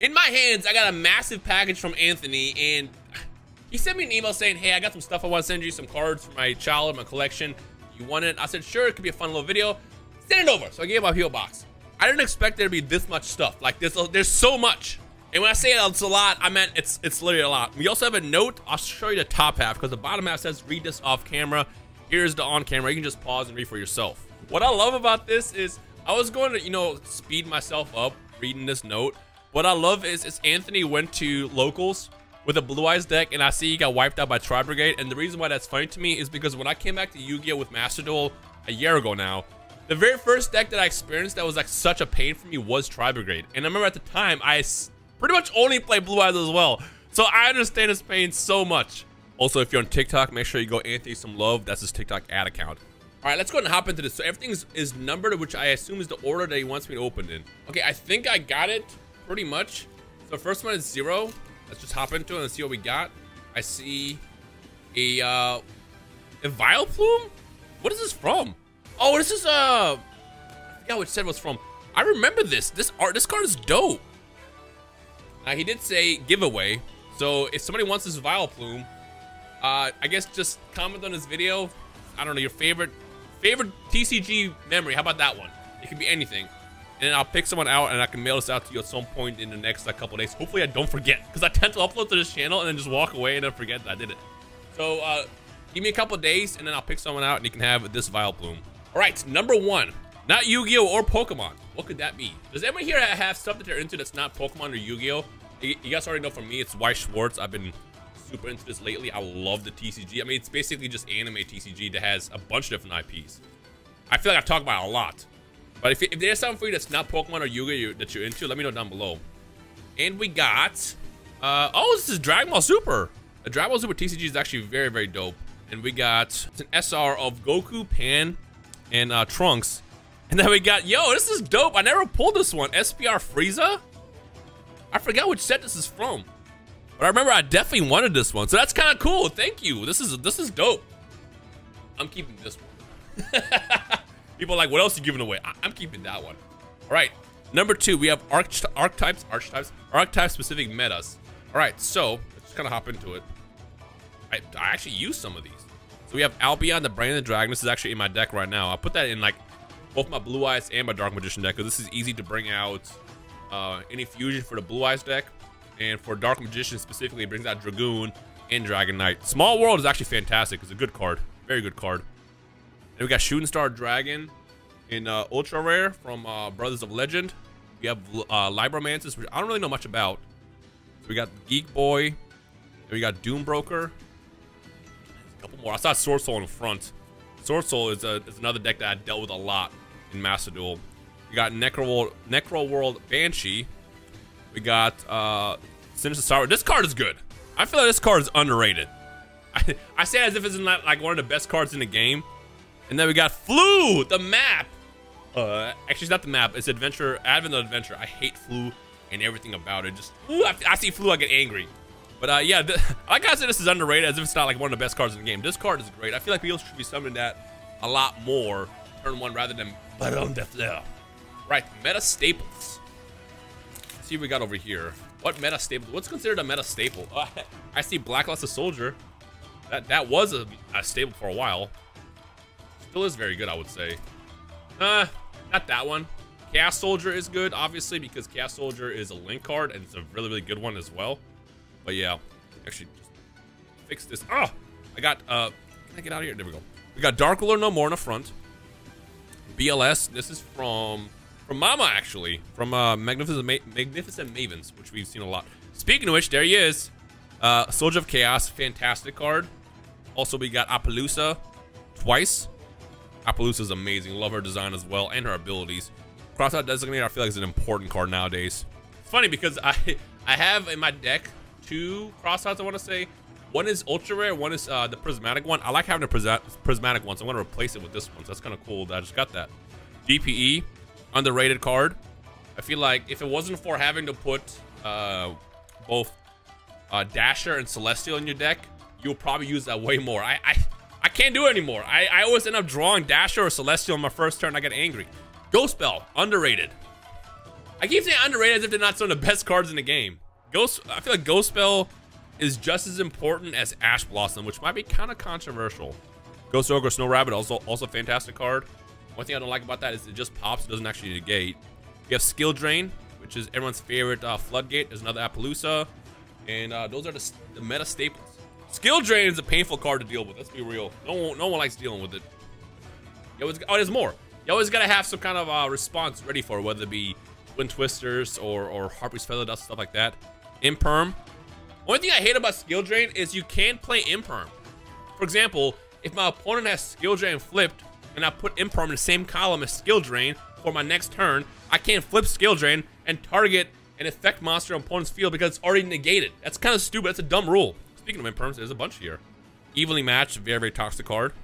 In my hands, I got a massive package from Anthony, and he sent me an email saying, hey, I got some stuff I want to send you, some cards for my child, my collection. You want it? I said, sure, it could be a fun little video. Send it over. So I gave him a PO box. I didn't expect there to be this much stuff. Like, there's, there's so much. And when I say it's a lot, I meant it's it's literally a lot. We also have a note. I'll show you the top half because the bottom half says read this off camera. Here's the on camera. You can just pause and read for yourself. What I love about this is I was going to, you know, speed myself up reading this note. What I love is, is Anthony went to locals with a Blue Eyes deck, and I see he got wiped out by Tri Brigade. And the reason why that's funny to me is because when I came back to Yu-Gi-Oh! with Master Duel a year ago now, the very first deck that I experienced that was like such a pain for me was Tri Brigade. And I remember at the time, I pretty much only play Blue Eyes as well. So I understand his pain so much. Also, if you're on TikTok, make sure you go Anthony some love. That's his TikTok ad account. All right, let's go and hop into this. So everything is, is numbered, which I assume is the order that he wants me to open in. Okay, I think I got it pretty much. So first one is zero. Let's just hop into it and see what we got. I see a, uh, a Vileplume? What is this from? Oh, this is, uh, I forgot which set was from. I remember this. This art, this card is dope. Uh, he did say giveaway. So if somebody wants this Vileplume, uh, I guess just comment on this video. I don't know, your favorite, favorite TCG memory. How about that one? It could be anything and I'll pick someone out and I can mail this out to you at some point in the next like, couple days. Hopefully I don't forget because I tend to upload to this channel and then just walk away and then forget that I did it. So uh, give me a couple days and then I'll pick someone out and you can have this Vileplume. All right, number one, not Yu-Gi-Oh or Pokemon. What could that be? Does anyone here have stuff that they're into that's not Pokemon or Yu-Gi-Oh? You guys already know from me, it's Weiss Schwarz. I've been super into this lately. I love the TCG. I mean, it's basically just anime TCG that has a bunch of different IPs. I feel like I talk about it a lot. But if, if there's something for you that's not Pokemon or Yu-Gi-Oh that you're into, let me know down below. And we got, uh, oh, this is Dragon Ball Super. The Dragon Ball Super TCG is actually very, very dope. And we got it's an SR of Goku, Pan, and uh, Trunks. And then we got, yo, this is dope. I never pulled this one. SPR Frieza? I forgot which set this is from. But I remember I definitely wanted this one. So that's kind of cool. Thank you. This is this is dope. I'm keeping this one. People like, what else you giving away? I am keeping that one. All right. Number two, we have arch archetypes, archetypes, archetype specific metas. All right, so let's kind of hop into it. I, I actually use some of these. So we have Albion, the Brain of the Dragon. This is actually in my deck right now. I put that in like both my Blue Eyes and my Dark Magician deck because this is easy to bring out uh, any fusion for the Blue Eyes deck. And for Dark Magician specifically, it brings out Dragoon and Dragon Knight. Small World is actually fantastic. It's a good card. Very good card. Then we got Shooting Star Dragon in uh, Ultra Rare from uh, Brothers of Legend. We have uh, Libromancer, which I don't really know much about. So we got Geek Boy. We got Doom Broker. A couple more. I saw Sword Soul in front. Sword Soul is, a, is another deck that I dealt with a lot in Master Duel. We got Necro World, Necro World Banshee. We got uh, Sinister Sorrow. This card is good. I feel like this card is underrated. I, I say as if it's not like one of the best cards in the game. And then we got Flu, the map. Uh, actually, it's not the map. It's Adventure, Advent Adventure. I hate Flu and everything about it. Just, ooh, I, I, see Flu, I get angry. But uh, yeah, the, like I said, this is underrated as if it's not like one of the best cards in the game. This card is great. I feel like people should be summoning that a lot more turn one rather than Baronne de Fleur. Right, meta staples. Let's see what we got over here. What meta staple? What's considered a meta staple? Uh, I see Blackluster Soldier. That that was a, a staple for a while. Still is very good, I would say. Uh, not that one. Chaos Soldier is good, obviously, because Chaos Soldier is a link card, and it's a really, really good one as well. But yeah, actually, just fix this. Oh, I got, uh, can I get out of here? There we go. We got Dark Lord No More in the front. BLS, this is from, from Mama, actually. From, uh, Magnificent, Ma Magnificent Mavens, which we've seen a lot. Speaking of which, there he is. Uh, Soldier of Chaos, fantastic card. Also, we got Apollousa twice. Apollousa is amazing. Love her design as well and her abilities. Crossout Designator, I feel like is an important card nowadays. Funny because I I have in my deck two crossouts, I want to say. One is ultra rare, one is uh, the prismatic one. I like having the prismatic one, so I'm going to replace it with this one. So that's kind of cool that I just got that. DPE, underrated card. I feel like if it wasn't for having to put uh, both uh, Dasher and Celestial in your deck, you'll probably use that way more. I, I I can't do it anymore. I, I always end up drawing Dasher or Celestial on my first turn. I get angry. Ghost Belle, underrated. I keep saying underrated as if they're not some of the best cards in the game. Ghost, I feel like Ghost Spell is just as important as Ash Blossom, which might be kind of controversial. Ghost Ogre Snow Rabbit, also also fantastic card. One thing I don't like about that is it just pops, it doesn't actually negate. You have Skill Drain, which is everyone's favorite uh, Floodgate. There's another Apollousa. And uh, those are the, the, meta staples. Skill Drain is a painful card to deal with. Let's be real. No one, no one likes dealing with it. You always, oh, there's more. You always gotta have some kind of uh, response ready for whether it be Twin Twisters or, or Harpy's Feather Dust, stuff like that. Imperm. One thing I hate about Skill Drain is you can't play Imperm. For example, if my opponent has Skill Drain flipped and I put Imperm in the same column as Skill Drain for my next turn, I can't flip Skill Drain and target an effect monster on opponent's field because it's already negated. That's kind of stupid. That's a dumb rule. Speaking of Imperms, there's a bunch here. Evenly matched, very, very toxic card.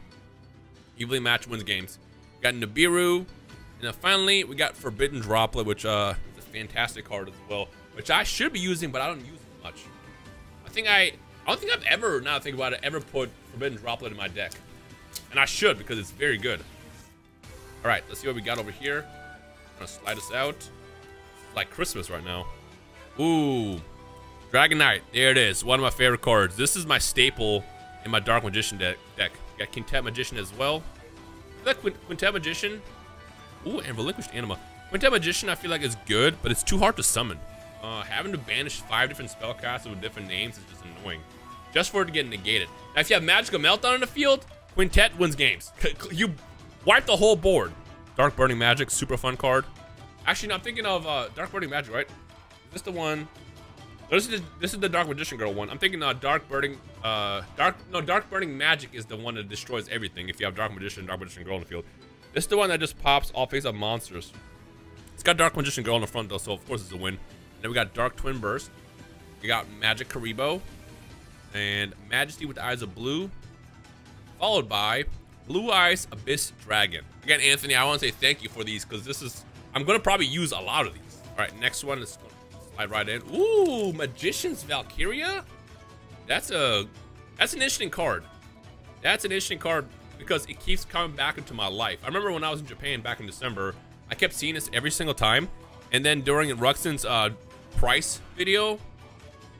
Evenly matched wins games. We got Nibiru. And then finally, we got Forbidden Droplet, which uh, is a fantastic card as well, which I should be using, but I don't use it much I think I, I don't think I've ever, now I think about it, ever put Forbidden Droplet in my deck. And I should because it's very good. All right, let's see what we got over here. I'm gonna slide this out. It's like Christmas right now. Ooh, Dragon Knight. There it is. One of my favorite cards. This is my staple in my Dark Magician deck. deck. Got Quintet Magician as well. That Quintet Magician. Ooh, and Relinquished Anima. Quintet Magician I feel like is good, but it's too hard to summon. Uh, having to banish five different spellcasters with different names is just annoying. Just for it to get negated. Now, if you have Magical Meltdown in the field, Quintet wins games. You wipe the whole board. Dark Burning Magic, super fun card. Actually, no, I'm thinking of uh, Dark Burning Magic, right? Is this the one? This is the, this is the Dark Magician Girl one. I'm thinking uh, Dark Burning, uh, Dark no Dark Burning Magic is the one that destroys everything. If you have Dark Magician, Dark Magician Girl in the field, this is the one that just pops all face-up monsters. It's got Dark Magician Girl in the front though, so of course it's a win. Then we got Dark Twin Burst. We got Magic Kuriboh. And Majesty with Eyes of Blue. Followed by Blue Eyes Abyss Dragon. Again, Anthony, I want to say thank you for these because this is... I'm to probably use a lot of these. All right, next one is slide right in. Ooh, Magician's Valkyria? That's a... That's an interesting card. That's an interesting card because it keeps coming back into my life. I remember when I was in Japan back in December, I kept seeing this every single time. And then during Ruxin's uh, price video,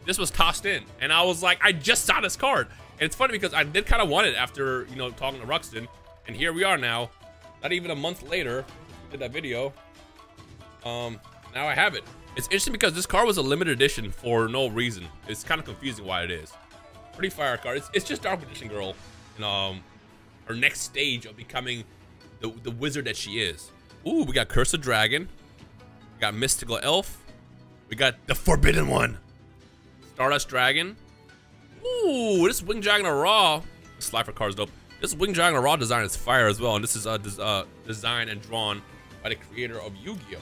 this was tossed in. And I was like, I just saw this card. And it's funny because I did kind of want it after, you know, talking to Ruxton. And here we are now, not even a month later, did that video. Um, now I have it. It's interesting because this card was a limited edition for no reason. It's kind of confusing why it is. Pretty fire card. It's, it's just Dark Magician Girl. And, um, her next stage of becoming the, the wizard that she is. Ooh, we got Curse of Dragon. We got Mystical Elf. We got the Forbidden One. Stardust Dragon. Ooh, this Wing Dragon of Ra. This Slifer card's dope. This Wing Dragon of Ra design is fire as well, and this is uh, des uh, designed and drawn by the creator of Yu-Gi-Oh!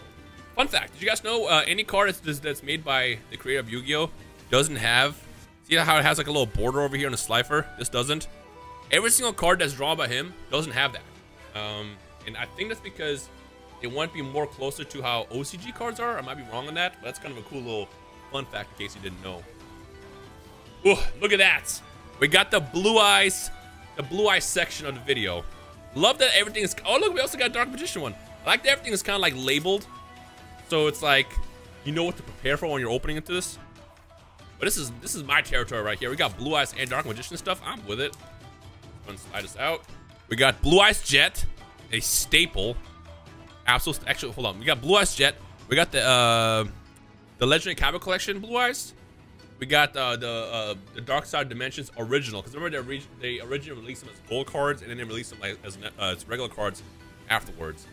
Fun fact, did you guys know uh, any card that's, that's made by the creator of Yu-Gi-Oh! doesn't have... See how it has like a little border over here on the Slifer? This doesn't. Every single card that's drawn by him doesn't have that. Um, and I think that's because it won't be more closer to how OCG cards are. I might be wrong on that, but that's kind of a cool little fun fact in case you didn't know. Ooh, look at that. We got the blue eyes, the blue eyes section of the video. Love that everything is, oh look, we also got Dark Magician one. I like that everything is kind of like labeled. So it's like, you know what to prepare for when you're opening into this. But this is this is my territory right here. We got Blue Eyes and Dark Magician stuff. I'm with it. Let's slide this out. We got Blue Eyes Jet, a staple. Absol. Actually, hold on. We got Blue Eyes Jet. We got the uh, the Legendary Cabinet Collection Blue Eyes. We got uh, the uh, the Dark Side Dimensions original. Because remember they, they originally released them as gold cards and then they released them like as, uh, as regular cards afterwards.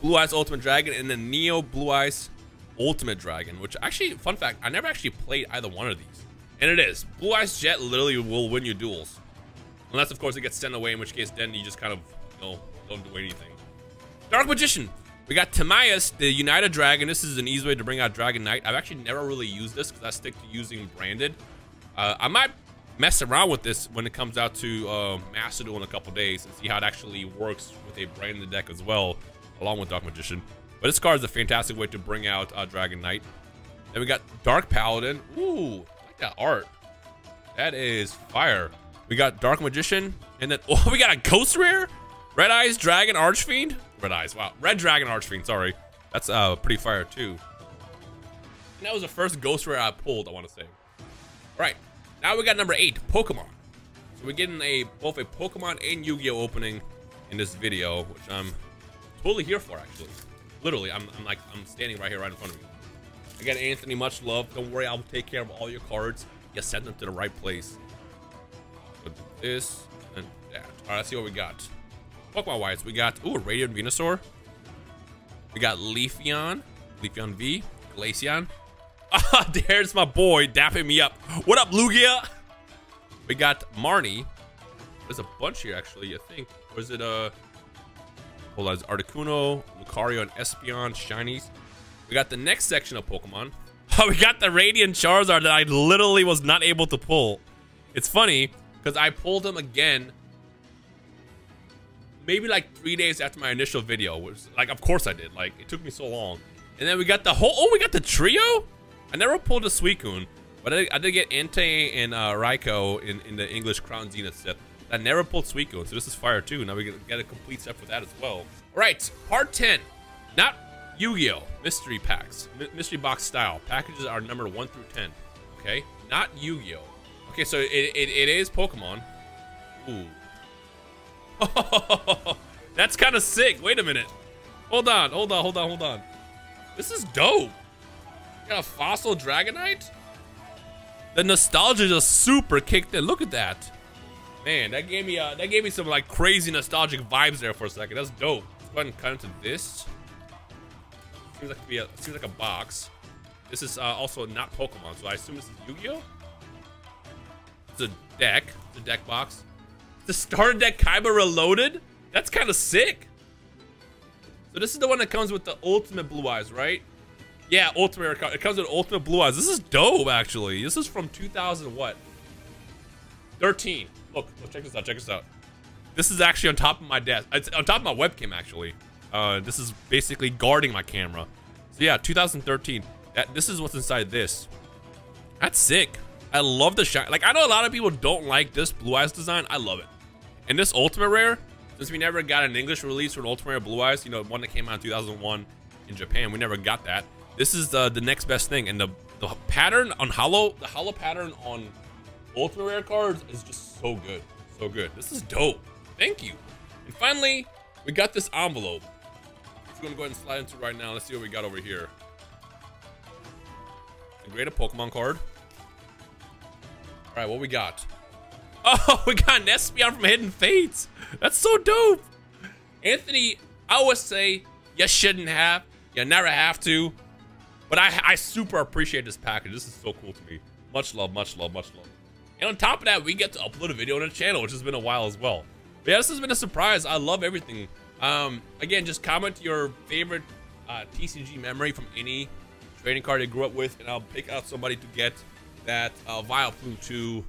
Blue Eyes Ultimate Dragon and then Neo Blue Eyes Ultimate Dragon. Which actually, fun fact, I never actually played either one of these. And it is. Blue Eyes Jet literally will win you duels. Unless, of course, it gets sent away, in which case then you just kind of, you know, don't do anything. Dark Magician. We got Timaeus, the United Dragon. This is an easy way to bring out Dragon Knight. I've actually never really used this because I stick to using branded. Uh, I might mess around with this when it comes out to uh, Master Duel in a couple days and see how it actually works with a branded deck as well, along with Dark Magician. But this card is a fantastic way to bring out uh, Dragon Knight. Then we got Dark Paladin. Ooh, I like that art. That is fire. We got Dark Magician, and then oh, we got a Ghost Rare? Red Eyes Dragon Archfiend? Red Eyes, wow. Red Dragon Archfiend, sorry. That's uh, pretty fire too. And that was the first ghost rare I pulled, I want to say. All right, now we got number eight, Pokemon. So we're getting a both a Pokemon and Yu-Gi-Oh opening in this video, which I'm totally here for, actually. Literally, I'm, I'm like, I'm standing right here, right in front of you. Again, Anthony, much love. Don't worry, I'll take care of all your cards. You send them to the right place. This and that. All right, let's see what we got. Pokemon-wise, we got, ooh, Radiant Venusaur. We got Leafeon, Leafeon V, Glaceon. Ah, there's my boy dapping me up. What up, Lugia? We got Marnie. There's a bunch here, actually, I think. Or is it, uh... Hold on, it's Articuno, Lucario, and Espeon, Shinies. We got the next section of Pokemon. Oh, we got the Radiant Charizard that I literally was not able to pull. It's funny, because I pulled him again maybe like three days after my initial video. Which, like, of course I did. Like, it took me so long. And then we got the whole... Oh, we got the trio? I never pulled a Suicune. But I, I did get Entei and uh, Raikou in, in the English Crown Zenith set. I never pulled Suicune, so this is fire too. Now we get, a complete set for that as well. All right, part 10. Not Yu-Gi-Oh! Mystery packs. M mystery box style. Packages are number 1 through 10. Okay? Not Yu-Gi-Oh! Okay, so it, it, it is Pokemon. Ooh. That's kind of sick. Wait a minute. Hold on, hold on, hold on, hold on. This is dope. got a fossil Dragonite? The nostalgia just super kicked in. Look at that. Man, that gave me uh, that gave me some like crazy nostalgic vibes there for a second. That's dope. Let's go ahead and cut into this. Seems like a seems like a box. This is uh, also not Pokemon, so I assume this is Yu-Gi-Oh. It's a deck. It's a deck box. The starter deck Kaiba Reloaded. That's kind of sick. So this is the one that comes with the ultimate blue eyes, right? Yeah, ultimate. It comes with ultimate blue eyes. This is dope, actually. This is from 2000 what? 13. Look, look, check this out. Check this out. This is actually on top of my desk. It's on top of my webcam, actually. Uh, this is basically guarding my camera. So yeah, 2013. That, this is what's inside this. That's sick. I love the shine. Like, I know a lot of people don't like this Blue Eyes design. I love it. And this Ultimate Rare, since we never got an English release for an Ultimate Rare Blue Eyes, you know, one that came out in 2001 in Japan, we never got that. This is the, the next best thing. And the, the pattern on Hollow, the Hollow pattern on Ultimate Rare cards is just so good. So good. This is dope. Thank you. And finally, we got this envelope. We're gonna go ahead and slide into right now. Let's see what we got over here. A great Pokemon card. All right, what we got? Oh, we got an Espeon from Hidden Fates. That's so dope. Anthony, I always say you shouldn't have. You never have to. But I, I super appreciate this package. This is so cool to me. Much love, much love, much love. And on top of that, we get to upload a video on the channel, which has been a while as well. But yeah, this has been a surprise. I love everything. Um, again, just comment your favorite uh, TCG memory from any trading card you grew up with, and I'll pick out somebody to get that uh, Vileplume 2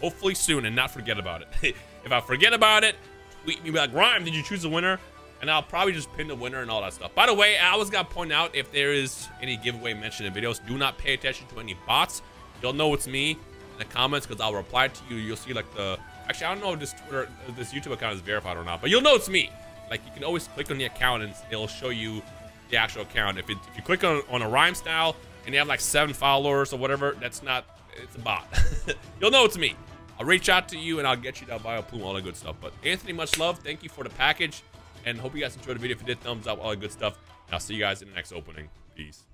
hopefully soon and not forget about it. if I forget about it, tweet me like, Rhyme, did you choose a winner? And I'll probably just pin the winner and all that stuff. By the way, I always got to point out if there is any giveaway mentioned in videos, do not pay attention to any bots. You'll know it's me in the comments because I'll reply to you. You'll see like the... Actually, I don't know if this Twitter, this YouTube account is verified or not, but you'll know it's me. Like, you can always click on the account and it'll show you the actual account. If, it, if you click on, on a Rhymestyle and you have like seven followers or whatever, that's not... It's a bot. you'll know it's me. I'll reach out to you and I'll get you that Vileplume, all that good stuff. But Anthony, much love. Thank you for the package. And hope you guys enjoyed the video. If you did, thumbs up, all that good stuff. And I'll see you guys in the next opening. Peace.